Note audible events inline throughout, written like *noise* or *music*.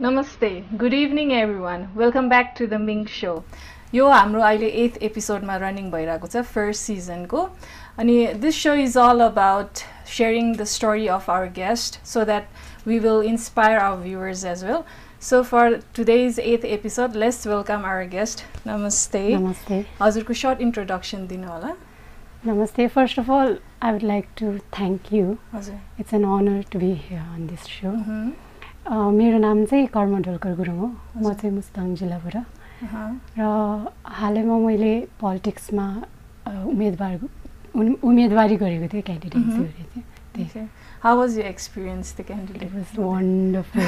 नमस्ते good evening everyone welcome back to the मिङ so यो हाम्रो अहिले एथ एपिसोडमा रनिङ भइरहेको छ फर्स्ट सिजनको अनि this so is all about sharing the story of our guest so that we will inspire our viewers as well so for today's eighth episode let's welcome our guest नमस्ते नमस्ते हजुरको short introduction दिनु होला नमस्ते first of all I would like to thank you हजुर it's an honour to be here on this show. मेरो नाम चाहिँ कर्म ढोलकर गुरुङ हो। म चाहिँ मुस्ताङ जिल्लाबाट. र हालैमा मैले पोलिटिक्समा उम्मेदवार उम्- उम्मेदवारी गरेको थिएँ क्यान्डिडेट्स. गरेको थिएँ। त्यही। Okay. How was your experience, the it candidate? Was wonderful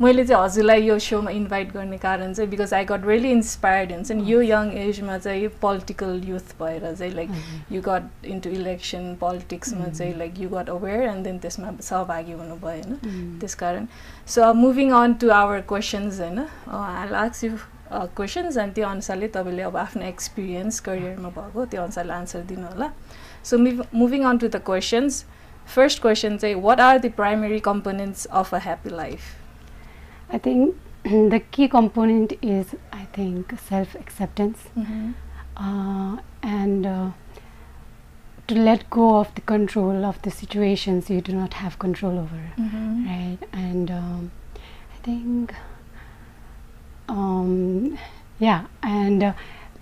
*laughs* मैले चाहिँ हजुरलाई यो सोमा इन्भाइट गर्ने कारण चाहिँ because I got really inspired हुन्छ नि यो यङ एजमा चाहिँ पोलिटिकल युथ भएर चाहिँ like you got into election पोलिटिक्समा चाहिँ like you got aware and then त्यसमा सहभागी हुनुभयो होइन? त्यस कारण। So moving on to our questions होइन? आई लाक्स यु क्वेसन्स अनि त्यो अनुसारले तपाईँले अब आफ्नो एक्सपिरियन्स करियरमा भएको त्यो अनुसारले आन्सर दिनु होला। So mov moving on to the questions. First question say what are the primary components of a happy life? I think *clears throat* the key component is I think self acceptance mm -hmm. uh, and uh, to let go of the control of the situations you do not have control over, mm -hmm. right? And um, I think um, yeah, and uh,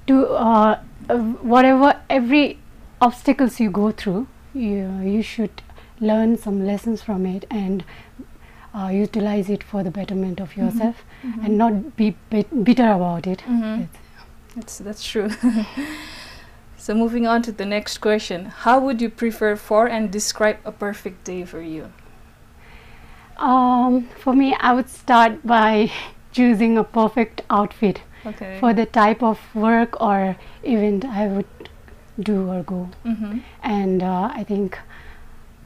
to uh, uh, whatever every obstacles you go through, you you should learn some lessons from it and uh, utilize it for the betterment of yourself and not be bit- bitter about it. Mhm. That's- That's that's true. *laughs* so moving on to the next question, how would you prefer for and describe a perfect day for you? Um, for me, I would start by *laughs* choosing a perfect outfit Okay. for the type of work or event I would do or go. Mm-hmm. And uh, I think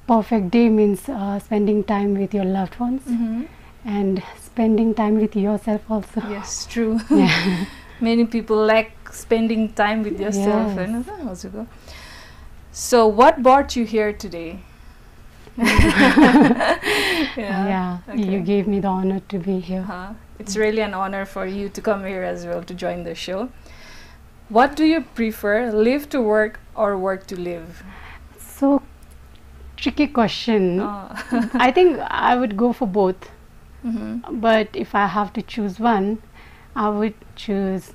perfect day means uh, spending time with your loved ones mm-hmm. and spending time with yourself also. Yes, true. *laughs* *laughs* Many people lack spending time with yourself. Yes. So, what brought you here today? *laughs* yeah, yeah okay. you gave me the honor to be here. Huh? It's really an honor for you to come here as well to join the show. What do you prefer, live to work or work to live? So, tricky question. Uh, *laughs* I think I would go for both, mhm. but if I have to choose one, I would choose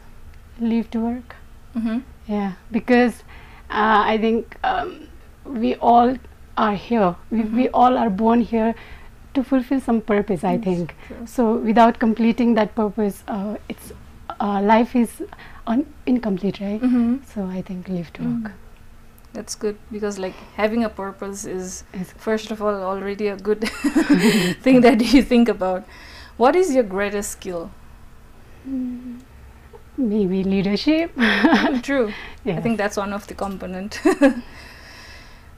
leave to work. Mhm. Yeah, because uh, I think um, we all are here. We, we all are born here to fulfill some purpose. I Yes, think true. so. Without completing that purpose, uh, it's uh, life is un- incomplete, right? Mhm. So I think leave to Mm. work. That's good because like having a purpose is first of all already a good *laughs* *laughs* thing that you think about. What is your greatest skill? Mm, maybe leadership. *laughs* True. I think that's one of the component.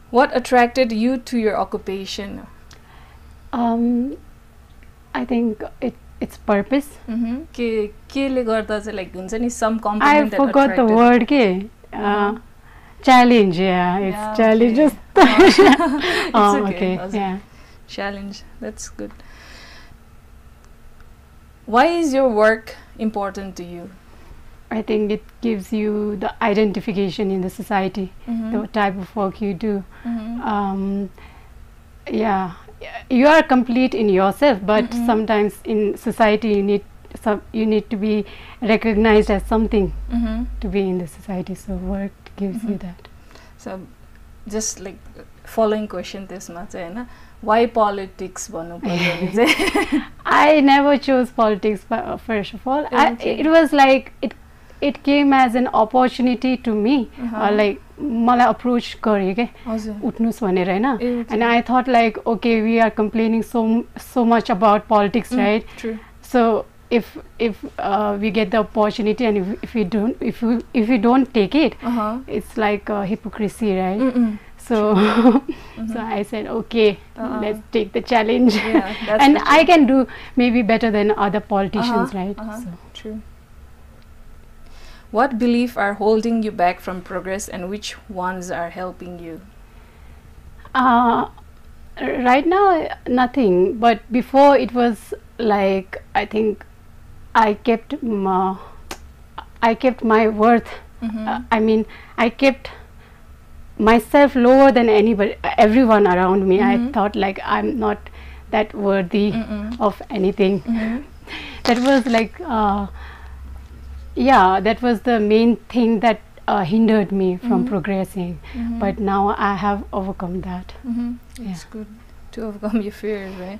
what attracted you to your occupation? Um, I think it it's purpose. Mhm. के केले गर्दा चाहिँ like हुन्छ नि सम I component forgot the word. Ke, uh, Uh-huh. challenge. Yeah, it's Yeah, challenge. okay. Just *laughs* *laughs* It's oh, okay. okay. Awesome. Yeah. challenge. That's good. Why is your work important to you? I think it gives you the identification in the society, Mhm. the type of work you do. Mhm. Um, yeah, you are complete in yourself but mm -hmm. sometimes in society you need some you need to be recognized as something mm -hmm. to be in the society so work gives mm -hmm. you mm-hmm. that so just like following question this much why politics *laughs* i never chose politics uh, first of all okay. I, it was like it it came as an opportunity to me. Uh-huh. Uh, like मलाई approach गऱ्यो क्या हजुर उठ्नुहोस् भनेर होइन ए, okay. and I thought like okay we are complaining so so much about politics Mm, right True. so if if uh, we get the opportunity and if, if we don't if we if we don't take it Uh-huh. it's like uh, hypocrisy right Mm-mm. so *laughs* Mhm. so I said okay Uh-uh. let's take the challenge Yeah, that's *laughs* and the I truth. can do maybe better than other politicians Uh-huh, right uh-huh. so True. What belief are holding you back from progress and which ones are helping you? uh, right now uh, nothing but before it was like i think i kept my, i kept my worth Mhm. uh, i mean i kept myself lower than anybody everyone around me Mhm. i thought like i'm not that worthy Mm-mm. of anything Mhm. *laughs* that was like uh, yeah that was the main thing that uh, hindered me from Mhm. progressing Mhm. but now i have overcome that Mhm. Yeah. It's good to overcome your fears, right?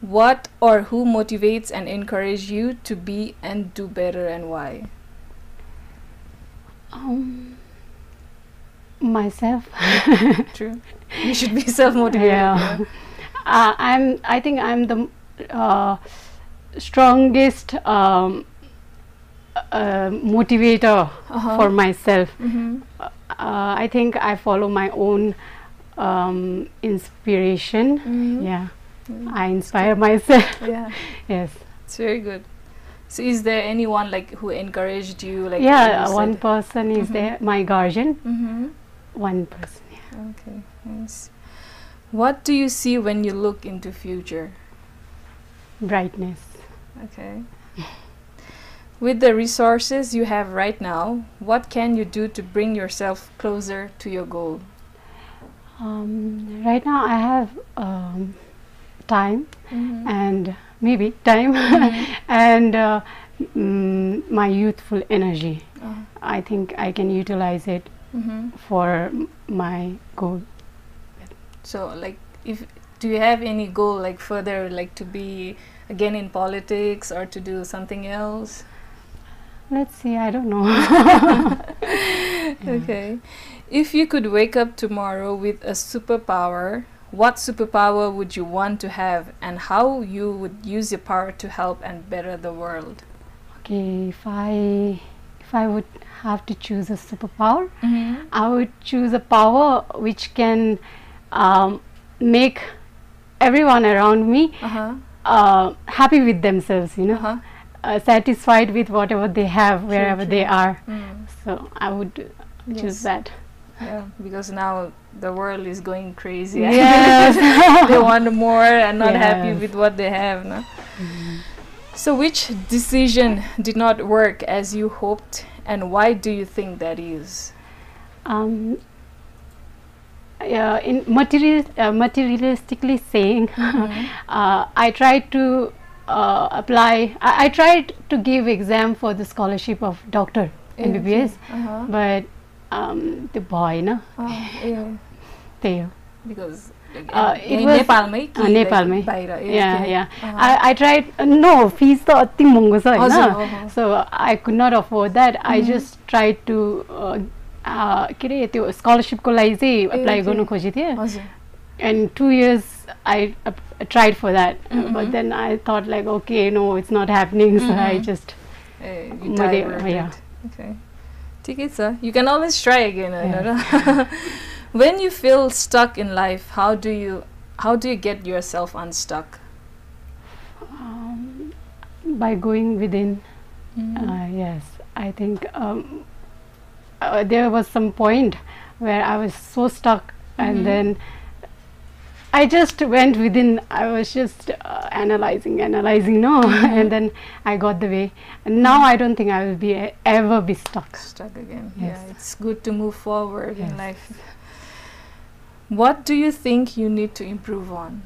What or who motivates and encourages you to be and do better and why? um, myself *laughs* True. You should be self motivated. yeah uh, i'm i think i'm the uh, strongest um, uh, motivator Uh-huh. for myself Mm-hmm. uh, i think i follow my own um, inspiration Mhm. yeah Mm. i inspire myself *laughs* Yeah. *laughs* yes It's very good. So, is there anyone like who encouraged you? Like yeah one person is Mhm. there my guardian Mm-hmm. one person yeah. Okay. Nice. What do you see when you look into future? brightness Okay. *laughs* With the resources you have right now, what can you do to bring yourself closer to your goal? um, right now i have um, time Mm-hmm. and maybe time Mhm. *laughs* and uh, mm, my youthful energy Uh, i think i can utilize it mm-hmm. for my goal So, like, if do you have any goal, like further, like to be again in politics or to do something else? Let's see i don't know *laughs* Okay. If you could wake up tomorrow with a superpower, what superpower would you want to have, and how you would use your power to help and better the world? okay if i if i would have to choose a superpower Mm-hmm. I would choose a power which can um, make everyone around me Uh huh. uh, happy with themselves, you know, Uh huh. Uh, satisfied with whatever they have wherever they true. are. Mm. So I would Yes. choose that. Yeah, because now the world is going crazy. *laughs* Yes. they want more and not happy with what they have. No? So, which decision did not work as you hoped, and why do you think that is? Um, yeah, in material, uh, materialistically saying, *laughs* Mhm. uh, I tried to uh, apply. I, I tried to give exam for the scholarship of doctor MBBS, Uh-huh. but um, the boy, no, Oh, yeah. there. Because like, Uh, uh, it in was- नेपालमै कि uh, like नेपालमै. बाहिर ए, Yeah, okay. yeah. Uh. I, I tried. Uh, no, fees त अति महँगो छ हजुर, होइन अहँ। so I could not afford that. I Mhm. just tried to uh, uh, के अरे त्यो स्कलरसिपको लागि चाहिँ एप्लाई okay. गर्नु खोजेको थिएँ हजुर and two years I uh, tried for that Mhm. but then I thought like okay no it's not happening so I Mhm. just A, you मैले- diverted. yeah. Okay. ठिकै छ you can always try again होइन Yeah. Raw *laughs* when you feel stuck in life how do you how do you get yourself unstuck um, by going within Mm-hmm. Uh, yes, I think um, uh, there was some point where I was so stuck, Mhm. and then I just went within. I was just uh, analyzing, analyzing, no, *laughs* Mhm. and then I got the way. And now I don't think I will be e- ever be stuck. stuck again Yes. yeah it's good to move forward in life what do you think you need to improve on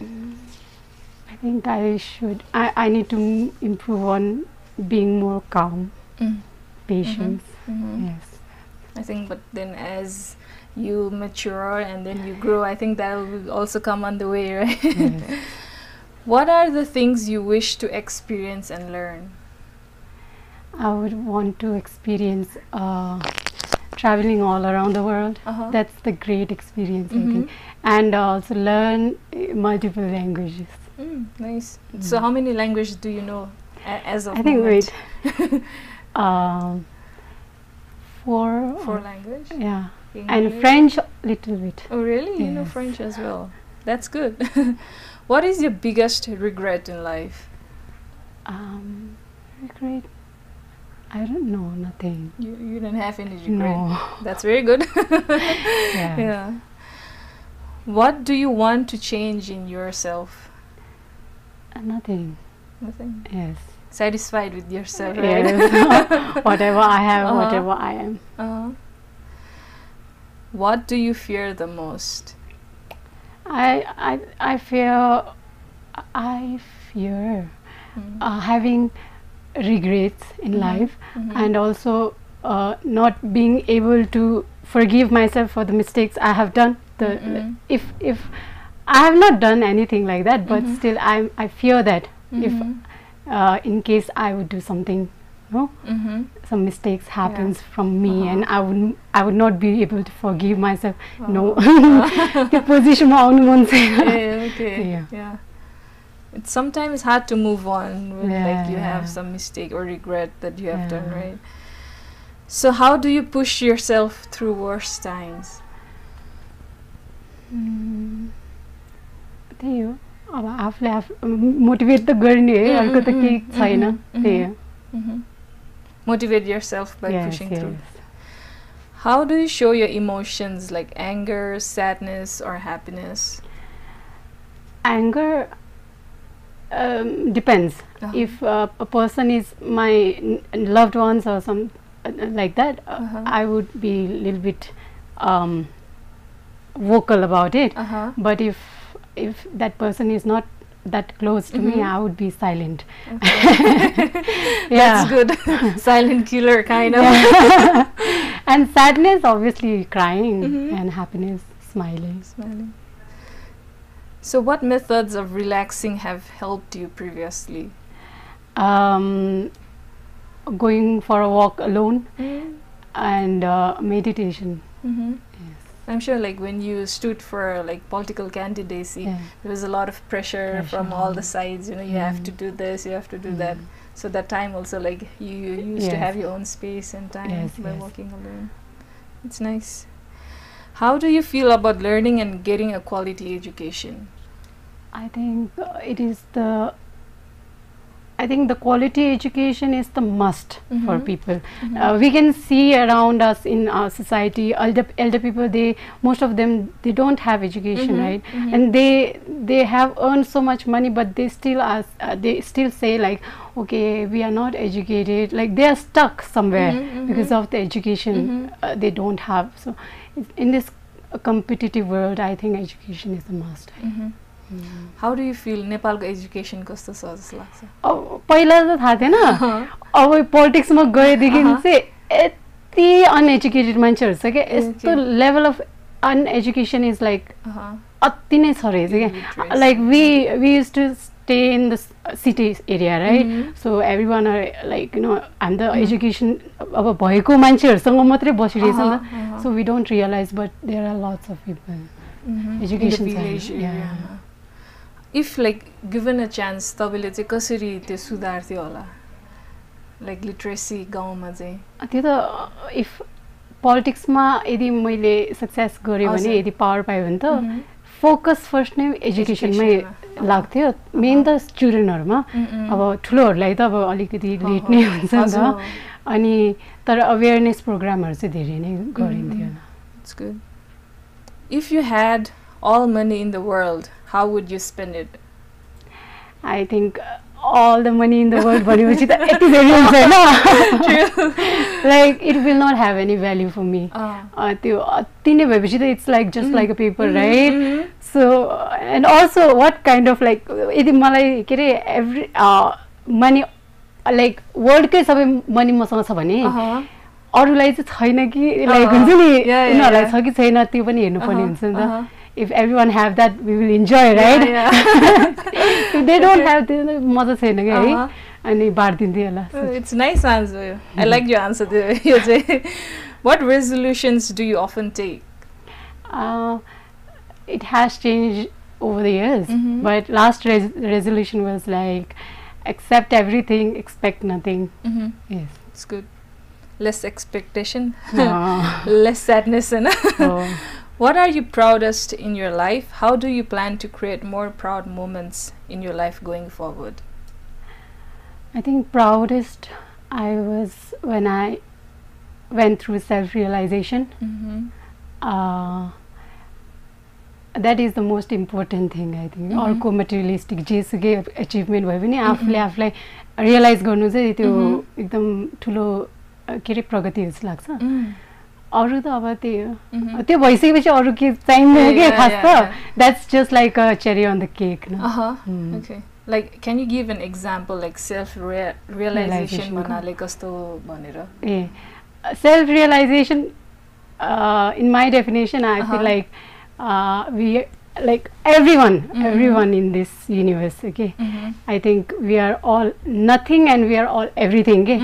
I think I should. I, I need to m- improve on being more calm, patience. Mhm. Yes. I think, but then as you mature and then you grow, I think that will also come on the way, *laughs* right? yes. what are the things you wish to experience and learn? I would want to experience uh, traveling all around the world. Uh-huh. That's the great experience, I Mhm. think. And also learn uh, multiple languages. Mm, nice. So, how many languages do you know a- as of I think, moment? wait, *laughs* um, four. Four or- language. Yeah. And French, little bit. Oh, really? You know French as well. That's good. *laughs* what is your biggest regret in life? Um, regret. I don't know, nothing. You you don't have any regret. No. That's very good. *laughs* Yeah. yeah. What do you want to change in yourself? Uh, nothing. Nothing. Yes. Satisfied with yourself, right? Yes. *laughs* whatever I have, Uh-huh. whatever I am. Uh-huh. What do you fear the most? I I I fear I fear Mm. uh, having regrets in Mhm. life Mhm. and also uh, not being able to forgive myself for the mistakes I have done. The Mhm. if if I have not done anything like that, but Mhm. still I I fear that if Mhm. uh, in case I would do something, हो some mistakes happens from me and I would I would not be able to forgive myself no त्यो पोजिसनमा आउनु yeah yeah it's sometimes hard to move on when yeah, like you yeah. have some mistake or regret that you have yeah. done right so how do you push yourself through worse times त्यही हो अब आफूले of motivate त गर्ने है अर्को त केही छैन त्यही हो Motivate yourself by Yes, pushing through. How do you show your emotions like anger, sadness, or happiness? anger um, depends Uh-huh. if uh, a person is my n- loved ones or some uh, like that uh, Uh-huh. i would be a little bit um, vocal about it Uh huh. but if if that person is not that close to me Mhm. i would be silent *laughs* That's good. *laughs* Silent killer, kind of. *laughs* and sadness obviously crying Mhm. and happiness smiling Smiling. So, what methods of relaxing have helped you previously? um, going for a walk alone Mm-hmm. and uh, meditation Mm-hmm. I'm sure, like when you stood for like political candidacy, yeah. there was a lot of pressure, from all the sides. You know, you have to Mm. do this, you have to do that. Mm. So that time also, like you you used to have your own space and time Yes, by yes. walking alone. It's nice. How do you feel about learning and getting a quality education? I think uh, it is the I think the quality education is the must for Mhm. people. Mhm. Uh, we can see around us in our society, elder, elder people, they most of them they don't have education, Mhm, right? mhm. And they they have earned so much money, but they still are uh, they still say like, okay, we are not educated. Like they are stuck somewhere because of the education uh, they don't have. So in this competitive world, I think education is a must. How do you feel नेपालको education कस्तो छ जस्तो लाग्छ अब पहिला त थाहा थिएन *laughs* अब पोलिटिक्समा गएदेखि। चाहिँ यति अनएजुकेटेड मान्छेहरू छ क्या यस्तो. Level of uneducation is like. अति नै छ रहेछ क्या. Like we we use to stay in the city area right Mhm. So everyone are like you know हामी त. एजुकेसन अब भएको मान्छेहरूसँग मात्रै बसिरहेछ नि त। So we don't realise but there are lots of people Mhm. If like given a chance तपाईँले चाहिँ कसरी त्यो सुधार्थ्यो होला लाइक लिट्रेसी गाउँमा चाहिँ त्यो त इफ पोलिटिक्समा यदि मैले सक्सेस गरेँ। भने यदि पावर पायो भने त. फोकस फर्स्ट नै एजुकेसनमै। लाग्थ्यो मेन त स्टुडेन्टहरूमा. अब ठुलोहरूलाई त अब अलिकति लेट। नै हुन्छ नि। त अनि तर अवेरनेस प्रोग्रामहरू चाहिँ धेरै नै गरिन्थ्यो. If you had all money in the world, how would you spend it? I think all the money in the world भनेपछि त यति धेरै हुन्छ होइन like it will not have any value for me Uh, त्यो अति नै भएपछि त it's like just. Like a paper right. So and also what kind of like यदि मलाई के अरे एभ्री मनी लाइक वर्ल्डकै सबै मनी मसँग छ भने. अरूलाई चाहिँ छैन कि लाइक हुन्छ नि उनीहरूलाई. छ कि छैन त्यो पनि हेर्नुपर्ने हुन्छ नि त uh-huh. If every one have that we will enjoy right *laughs* Yeah, yeah. If they don't have त्यो मजा छैन क्या है Uh-huh. अनि बाँडिदिन्थ्यो होला Oh, it's nice answer. I like your answer. there. You say, what resolutions do you often take? Uh, it has changed over the years Mhm. but last res- resolution was like accept everything expect nothing Mm-hmm. yes It's good. Less expectation, Uh, *laughs* less sadness, and so, *laughs* what are you proudest in your life? How do you plan to create more proud moments in your life going forward? i think proudest i was when i went through self realization Mm-hmm. uh, that is the most important thing I think Mhm. अर्को materialistic जेसुकै achievement भयो भने आफूले Mhm. आफूलाई realise गर्नु चाहिँ त्यो Mhm. एकदम ठुलो अ, के अरे प्रगति जस्तो लाग्छ Mm. अरू त अब त्यही हो। त्यो भइसकेपछि अरू के चाहिँ खास त? That's just like cherry on the cake like can you give an example like self realisation भन्नाले कस्तो भनेर? A self realisation in my definition I feel like we like everyone Mhm. Everyone in this universe okay Mhm. I think we are all nothing and we are all everything. Okay?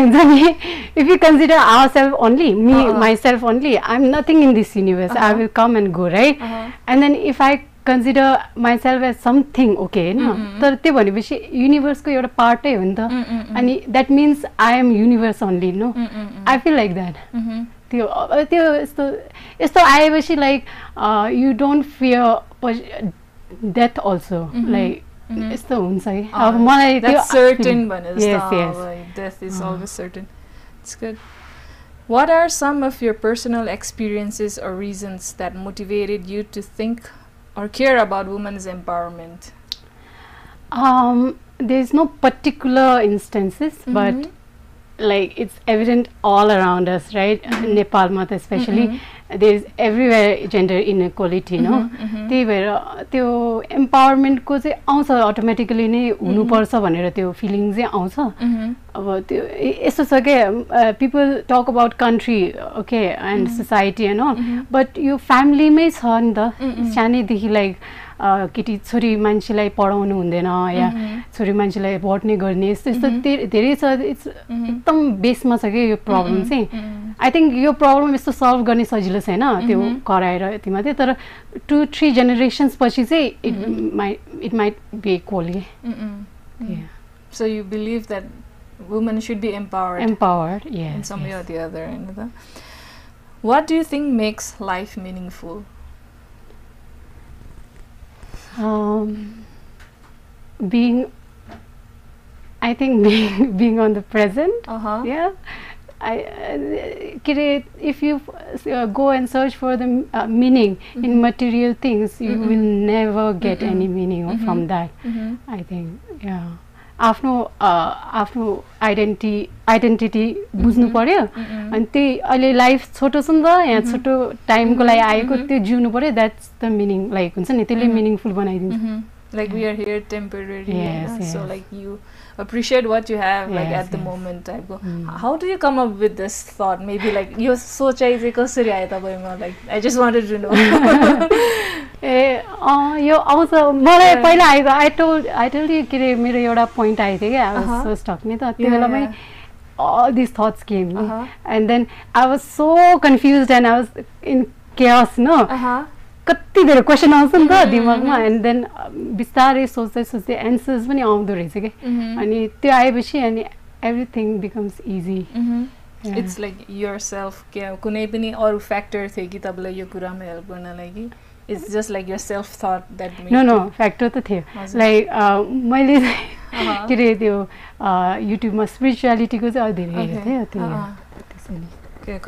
हुन्छ नि if you consider ourselves only, me, Uh-uh. myself only, I'm nothing in this universe. I Uh-huh. will come and go, right? Uh-huh. And then if I consider myself as something, okay, होइन. तर त्यो भनेपछि युनिभर्सको एउटा पार्टै हो नि त. अनि that means I am universe only no. I feel like that Mhm. त्यो अब त्यो यस्तो यस्तो आएपछि like you don't fear death also Mhm. Like Mhm. यस्तो हुन्छ कि अँ, अब मलाई त्यो That's certain भने Yes, जस्तो yes. अब like death is uh. always certain. It's good. What are some of your personal experiences or reasons that motivated you to think or care about women's empowerment? um there is no particular instances but Mhm. Like it's evident all around us right Mhm. नेपालमा त especially there is everywhere gender inequality no Mhm, mhm. त्यही भएर त्यो इम्पावरमेन्टको चाहिँ आउँछ automatically नै हुनुपर्छ भनेर त्यो फिलिङ चाहिँ आउँछ Mhm. अब त्यो यस्तो छ क्या people talk about country okay and. Society होइन. बट यो फ्यामिलीमै छ नि त. सानैदेखि लाइक केटी छोरी मान्छेलाई पढाउनु हुँदैन या छोरी मान्छेलाई भट्ने गर्ने यस्तो यस्तो धेरै छ इट्स एकदम बेसमा छ क्या यो प्रब्लम चाहिँ। आई थिङ्क यो प्रब्लम यस्तो सल्भ गर्ने सजिलो छैन त्यो कराएर यति मात्रै तर टु थ्री जेनेरेसन्स पछि चाहिँ it my it might be cool so you believe that women should be empower empower other what do think makes life meaningful um, being I think *laughs* being being on the present. Uh -huh. Yeah. I, uh, create if you uh, go and search for the uh, meaning mm -hmm. in mm-hmm. material things, you mm-hmm. will never get mm-hmm. any meaning from that. I think, yeah. आफ्नो आफ्नो identity identity बुझ्नु. पर्यो Mm-hmm. अनि त्यही अहिले life छोटो छ नि त यहाँ. छोटो टाइमको लागि आएको. त्यो जिउनु पर्यो द्याट्स द मिनिङ लाइक हुन्छ नि त्यसले. मिनिङफुल बनाइदिन्छ Mm-hmm. Like we are here temporarily, Yes, yeah? so yes. like you appreciate what you have, like Yes, at the yes. moment. Type go. Mm. How do you come up with this thought? Maybe like यो सोचाइ चाहिँ कसरी आयो तपाईँमा like I just wanted to know. ए अँ, यो आउँछ मलाई Yeah. पहिला आएको I told I told you के अरे मेरो एउटा पोइन्ट आएको थियो क्या Uh-huh. अब सो स्टक नि त त्यो Yeah, बेलामै yeah. all these thoughts came Uh-huh. and then I was so confused and I was in chaos no Uh-huh. कति धेरै क्वेसन आउँछ नि त दिमागमा. एन्ड देन बिस्तारै सोच्दै सोच्दै एन्सर्स पनि आउँदो रहेछ कि. अनि त्यो आएपछि अनि everything becomes easy Mhm. It's like yourself क्या कुनै पनि अरू फ्याक्टर थियो कि तपाईँलाई यो कुरामा हेल्प गर्नलाई कि it's just like your self thought that no no factor त थियो। लाइक मैले. के अरे त्यो युट्युबमा स्पिरिचुअलिटीको चाहिँ अलिक धेरै. हेरेको थियो त्यो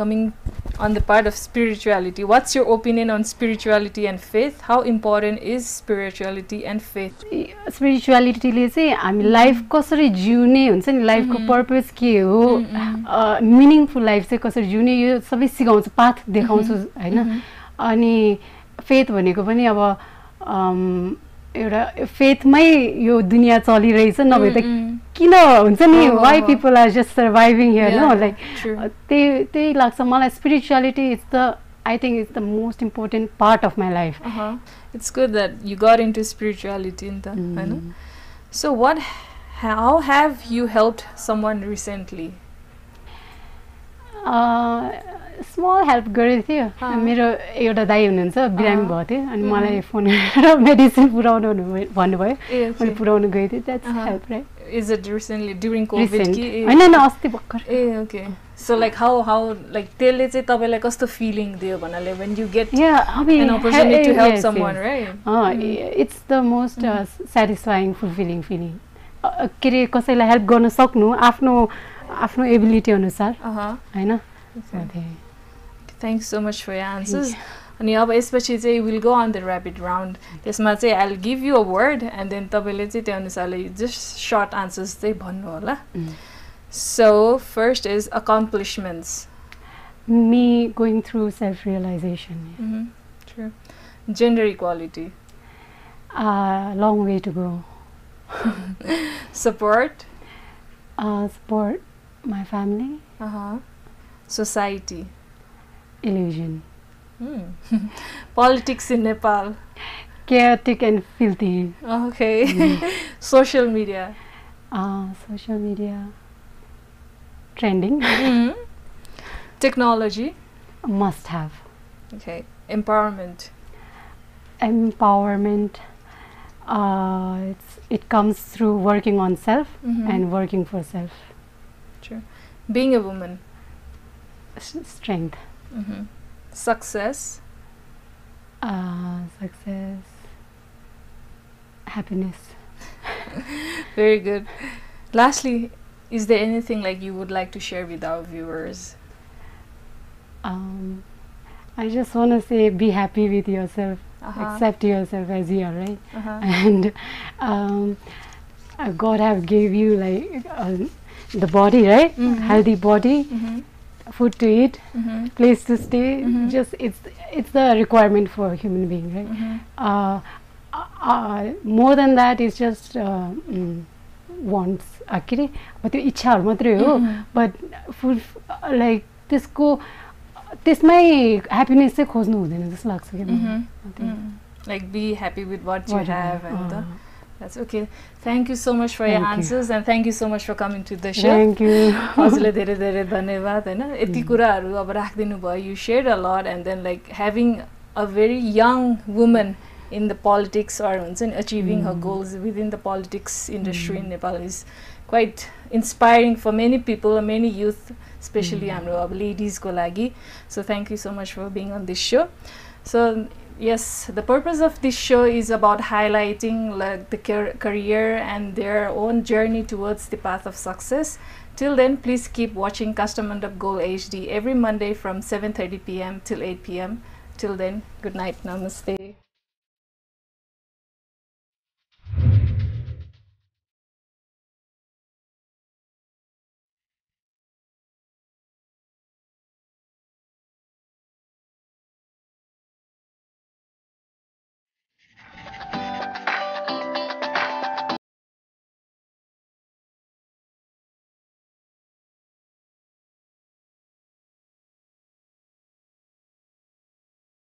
Uh-uh. on the part of spirituality, what's your opinion on spirituality and faith? How important is spirituality and faith? स्पिरिचुअलिटीले चाहिँ हामी लाइफ कसरी जिउने हुन्छ नि लाइफको Mhm. पर्पज के हो Mhm. मिनिङफुल लाइफ चाहिँ कसरी जिउने यो सबै सिकाउँछ पाथ देखाउँछु होइन Mhm. अनि फेथ भनेको पनि अब एउटा फेथमै यो दुनियाँ चलिरहेछ नभए त Mm-mm. किन हुन्छ नि हो, हो, वाइ हो। People are just surviving here no Yeah, like true. त्यही त्यही लाग्छ मलाई spirituality is the I think is the most important part of my life Uh-huh. It's good that you got into spirituality in the, I know. So what how have you helped someone recently? small help गरेको थियो। मेरो एउटा दाई हुनुहुन्छ बिरामी। भएको थियो अनि. मलाई फोन गरेर *laughs* मेडिसिन पुऱ्याउनु भन्नुभयो- मैले. पुऱ्याउनु गएको थिएँ that's. Help right Is it recently during COVID? Recent कि? होइन होइन अस्ति भर्खर ए okay so like how how like त्यसले चाहिँ तपाईँलाई कस्तो फिलिङ दियो भन्नाले when you get. It's the most satisfying fulfilling feeling के अरे कसैलाई हेल्प गर्न सक्नु आफ्नो आफ्नो एबिलिटी अनुसार Uh-huh. होइन Okay. त्यही। Thanks so much for your answers. अनि अब यसपछि चाहिँ will go on the rapid round त्यसमा चाहिँ I give you a word and then तपाईँले चाहिँ त्यो अनुसारले जस्ट सर्ट आन्सर्स चाहिँ भन्नु होला so first is अकम्प्लिसमेन्ट्स me going through self realization gender equality uh, long way to go support uh, support my family society illusion. Mm. *laughs* Politics in Nepal. Chaotic and filthy. Okay. Mm. *laughs* social media. Ah, uh, social media. Trending. Mm. Technology. Must have. Okay. Empowerment. Empowerment. Uh, it comes through working on self -hmm. and working for self. True, Being a woman. S strength. Mm-hmm. Success. Uh, success. Happiness. *laughs* Very good. Lastly, is there anything like you would like to share with our viewers? Um, I just want to say be happy with yourself. Uh-huh. Accept yourself as you are, right? Uh-huh. *laughs* And um, uh, God have gave you like uh, the body, right? Mm-hmm. Healthy body. Mm-hmm food to eat Mhm. place to stay Mhm. just it's it's the requirement for a human being right Mhm. uh, uh, uh, more than that is just uh, mm, wants uh, के अरे अब त्यो इच्छाहरू मात्रै हो Mhm. But full like त्यसको त्यसमै happiness चाहिँ खोज्नु हुँदैन जस्तो लाग्छ कि मलाई। Mhm. I think. Mm. Like be happy that's okay. Thank you so much for your answers and thank you so much for coming to the show. Thank you. हजुरलाई धेरै धेरै धन्यवाद होइन यति. कुराहरू अब राखिदिनु भयो you share a lot and then like having a very young woman in the politics or हुन्छ नि achieving her Mm. Goals within the politics industry in. Nepal is quite inspiring for many people many youth specially. हाम्रो अब लेडिजको लागि so thank you so much for being on this show so yes the purpose of this show is about highlighting like the car- career and their own journey towards the path of success. Till then please keep watching Kasthamandap gold hd every monday from 7.30 p.m till 8 p.m till then good night. Namaste